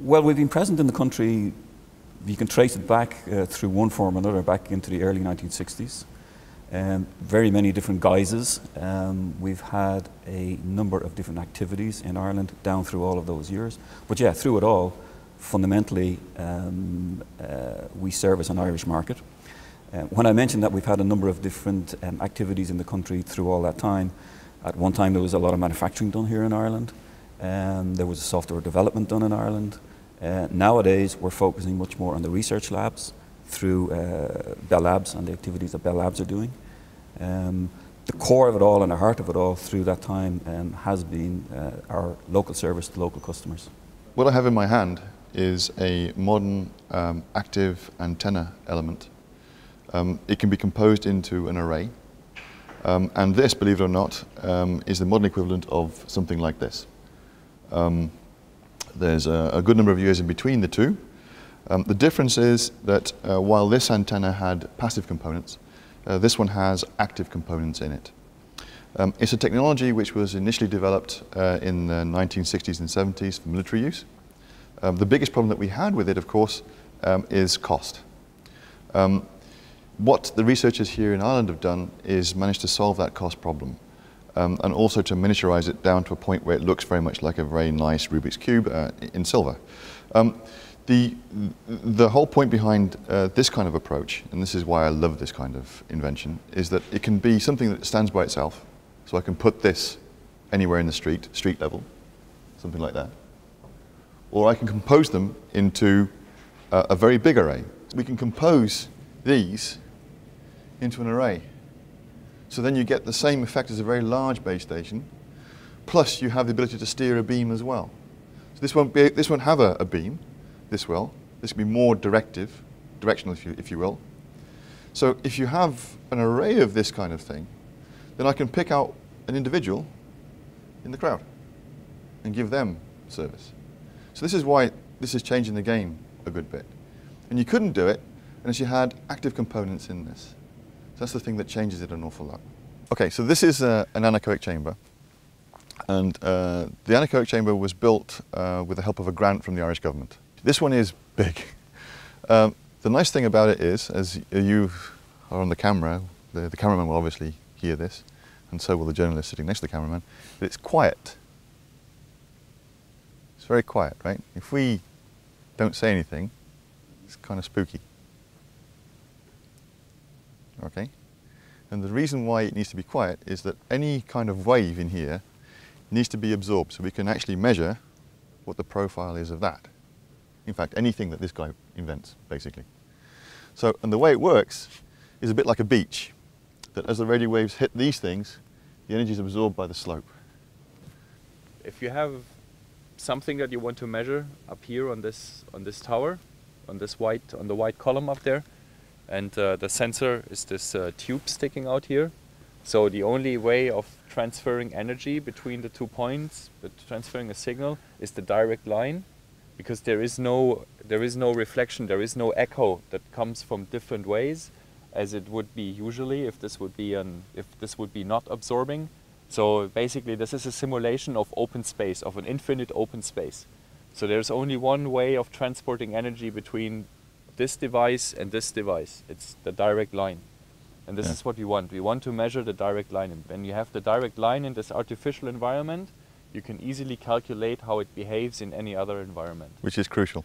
Well, we've been present in the country, you can trace it back uh, through one form or another, back into the early 1960s. Um, very many different guises. Um, we've had a number of different activities in Ireland down through all of those years. But yeah, through it all, fundamentally, um, uh, we service an Irish market. Uh, when I mentioned that we've had a number of different um, activities in the country through all that time, at one time there was a lot of manufacturing done here in Ireland. Um, there was a software development done in Ireland. Uh, nowadays, we're focusing much more on the research labs through uh, Bell Labs and the activities that Bell Labs are doing. Um, the core of it all and the heart of it all through that time um, has been uh, our local service to local customers. What I have in my hand is a modern um, active antenna element. Um, it can be composed into an array. Um, and this, believe it or not, um, is the modern equivalent of something like this. Um, there's a, a, good number of years in between the two. the difference is that uh, while this antenna had passive components, uh, this one has active components in it. Um, it's a technology which was initially developed uh, in the 1960s and 70s for military use. Um, the biggest problem that we had with it, of course, um, is cost. Um, what the researchers here in Ireland have done is managed to solve that cost problem um, and also to miniaturize it down to a point where it looks very much like a very nice Rubik's Cube uh, in silver. Um, the, the whole point behind uh, this kind of approach, and this is why I love this kind of invention, is that it can be something that stands by itself. So I can put this anywhere in the street, street level, something like that. Or I can compose them into uh, a very big array. We can compose these into an array. So then you get the same effect as a very large base station, plus you have the ability to steer a beam as well. So this won't, be, this won't have a, a beam, this will. This can be more directive, directional if you, if you will. So if you have an array of this kind of thing, then I can pick out an individual in the crowd and give them service. So this is why this is changing the game a good bit. And you couldn't do it unless you had active components in this. So that's the thing that changes it an awful lot. Okay, so this is uh, an anechoic chamber. And uh, the anechoic chamber was built uh, with the help of a grant from the Irish government. This one is big. Um, the nice thing about it is, as you are on the camera, the, the cameraman will obviously hear this, and so will the journalist sitting next to the cameraman, that it's quiet. It's very quiet, right? If we don't say anything, it's kind of spooky. Okay? And the reason why it needs to be quiet is that any kind of wave in here needs to be absorbed so we can actually measure what the profile is of that in fact, anything that this guy invents, basically. So, and the way it works is a bit like a beach, that as the radio waves hit these things, the energy is absorbed by the slope. If you have something that you want to measure up here on this on this tower, on this white on the white column up there, and uh, the sensor is this uh, tube sticking out here. So the only way of transferring energy between the two points, transferring a signal, is the direct line because there is no there is no reflection, there is no echo that comes from different ways, as it would be usually if this would be an if this would be not absorbing. So basically, this is a simulation of open space, of an infinite open space. So there's only one way of transporting energy between this device and this device. It's the direct line. And this yeah. is what we want. We want to measure the direct line. And when you have the direct line in this artificial environment, you can easily calculate how it behaves in any other environment. Which is crucial.